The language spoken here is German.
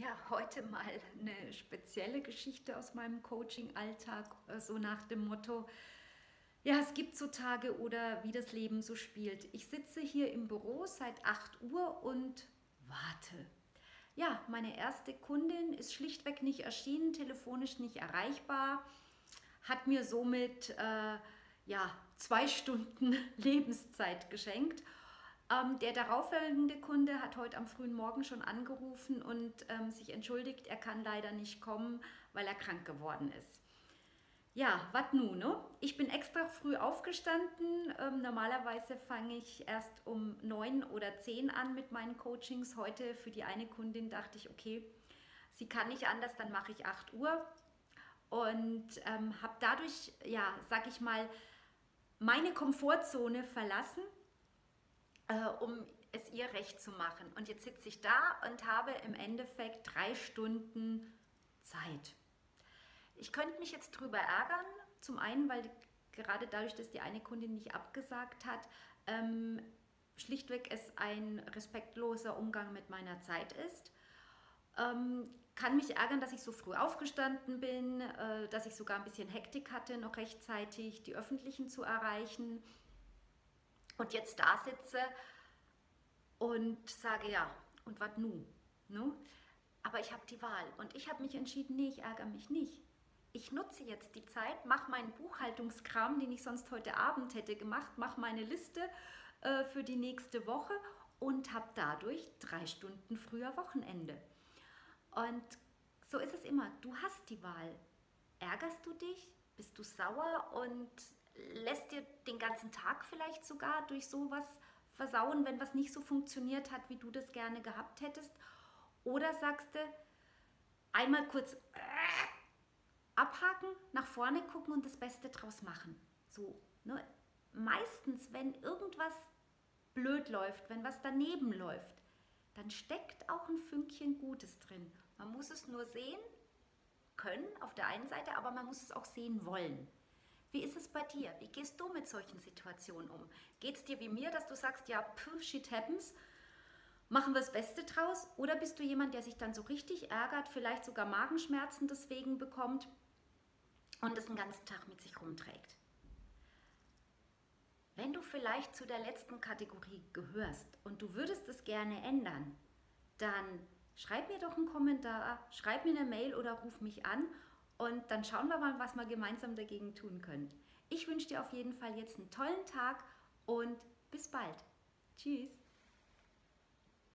Ja, heute mal eine spezielle Geschichte aus meinem Coaching-Alltag, äh, so nach dem Motto, ja, es gibt so Tage oder wie das Leben so spielt. Ich sitze hier im Büro seit 8 Uhr und warte. Ja, meine erste Kundin ist schlichtweg nicht erschienen, telefonisch nicht erreichbar, hat mir somit äh, ja, zwei Stunden Lebenszeit geschenkt ähm, der darauffolgende Kunde hat heute am frühen Morgen schon angerufen und ähm, sich entschuldigt, er kann leider nicht kommen, weil er krank geworden ist. Ja, was nun? Ne? Ich bin extra früh aufgestanden. Ähm, normalerweise fange ich erst um neun oder zehn an mit meinen Coachings. Heute für die eine Kundin dachte ich, okay, sie kann nicht anders, dann mache ich 8 Uhr. Und ähm, habe dadurch, ja, sag ich mal, meine Komfortzone verlassen äh, um es ihr recht zu machen. Und jetzt sitze ich da und habe im Endeffekt drei Stunden Zeit. Ich könnte mich jetzt darüber ärgern, zum einen, weil gerade dadurch, dass die eine Kundin nicht abgesagt hat, ähm, schlichtweg es ein respektloser Umgang mit meiner Zeit ist. Ähm, kann mich ärgern, dass ich so früh aufgestanden bin, äh, dass ich sogar ein bisschen Hektik hatte, noch rechtzeitig die Öffentlichen zu erreichen und jetzt da sitze und sage, ja, und was nun? No? Aber ich habe die Wahl und ich habe mich entschieden, nee, ich ärgere mich nicht. Ich nutze jetzt die Zeit, mache meinen Buchhaltungskram, den ich sonst heute Abend hätte gemacht, mache meine Liste äh, für die nächste Woche und habe dadurch drei Stunden früher Wochenende. Und so ist es immer. Du hast die Wahl. Ärgerst du dich? Bist du sauer und lässt dir den ganzen Tag vielleicht sogar durch sowas versauen, wenn was nicht so funktioniert hat, wie du das gerne gehabt hättest? Oder sagst du, einmal kurz äh, abhaken, nach vorne gucken und das Beste draus machen? So, ne? Meistens, wenn irgendwas blöd läuft, wenn was daneben läuft, dann steckt auch ein Fünkchen Gutes drin. Man muss es nur sehen können auf der einen Seite, aber man muss es auch sehen wollen. Wie ist es bei dir? Wie gehst du mit solchen Situationen um? Geht es dir wie mir, dass du sagst, ja, pff, shit happens, machen wir das Beste draus? Oder bist du jemand, der sich dann so richtig ärgert, vielleicht sogar Magenschmerzen deswegen bekommt und es den ganzen Tag mit sich rumträgt? Wenn du vielleicht zu der letzten Kategorie gehörst und du würdest es gerne ändern, dann schreib mir doch einen Kommentar, schreib mir eine Mail oder ruf mich an und dann schauen wir mal, was wir gemeinsam dagegen tun können. Ich wünsche dir auf jeden Fall jetzt einen tollen Tag und bis bald. Tschüss.